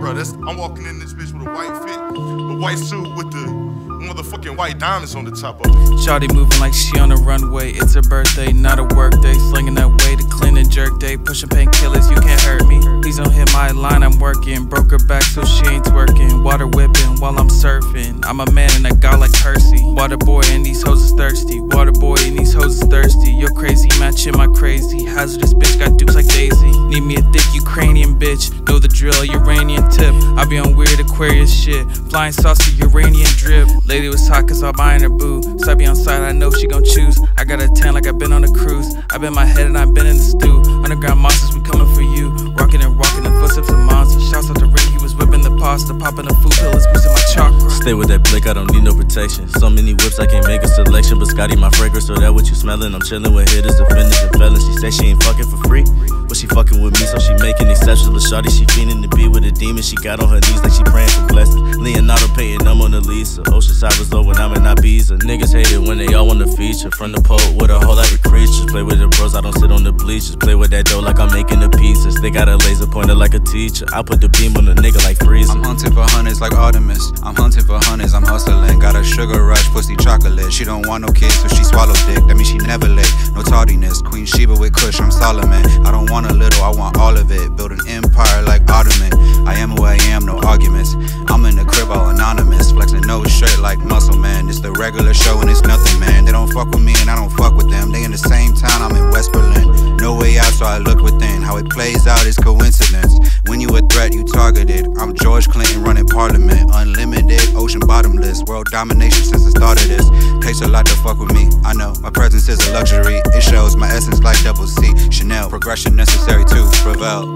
That's I'm walking in this bitch with a white fit, a white suit with the motherfucking white diamonds on the top of it. Shawty moving like she on a runway. It's her birthday, not a work day. Slinging that way to clean and jerk day. Pushing painkillers, you can't hurt me. Please don't hit my line, I'm working. Broke her back so she ain't twerking. Water I'm a man and a guy like Percy. Water boy and these hoes is thirsty. Water boy and these hoes is thirsty. You're crazy, matching my crazy. Hazardous bitch got dukes like Daisy. Need me a thick Ukrainian bitch. Know the drill, Uranian tip. I be on weird Aquarius shit. Flying saucer, Uranian drip. Lady was hot cause I'm buying her boo. So I be on side, I know she gon' choose. I got a tan like I've been on a cruise. i been my head and I've been in the stew. Underground monsters, we coming pasta. Popping the food pill, it's boosting my chakra. Stay with that blick, I don't need no protection. So many whips, I can't make a selection. But Scotty, my fragrance, so that what you smelling. I'm chilling with hitters, offenders, and felons. She say she ain't fucking for free. But she fucking with me, so she making exceptions. But shawty, she fiending to be with a demon. She got on her knees like she praying for blessings. Leonardo painting, I'm on the Lisa. Oceanside was low when I'm in Ibiza. Niggas hate it when they all wanna feature. From the pole with a whole lot of creatures. Play with the bros, I don't sit on the bleachers. Play with that dough like I'm making the pieces. They got a laser pointer like a teacher. I put the beam on the nigga like Frieza. Like Artemis. I'm hunting for hundreds, I'm hustling. Got a sugar rush, pussy chocolate. She don't want no kids, so she swallow dick. That means she never late. No tardiness. Queen Sheba with Kush, I'm Solomon. I don't want a little, I want all of it. Build an empire like Ottoman. I am who I am, no arguments. I'm in the crib all anonymous. Flexing no shirt like muscle man. It's the regular show and it's nothing, man. They don't fuck with me and I don't fuck with them. They in the same town, I'm in West Berlin. No way out, so I look within. How it plays out is coincidence. When you a threat, you targeted. I'm George Clinton running parliament. Unlimited, ocean bottomless. World domination since the start of this. Takes a lot to fuck with me. I know my presence is a luxury. It shows my essence like double C. Chanel, progression necessary to prevail.